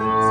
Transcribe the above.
Thanks.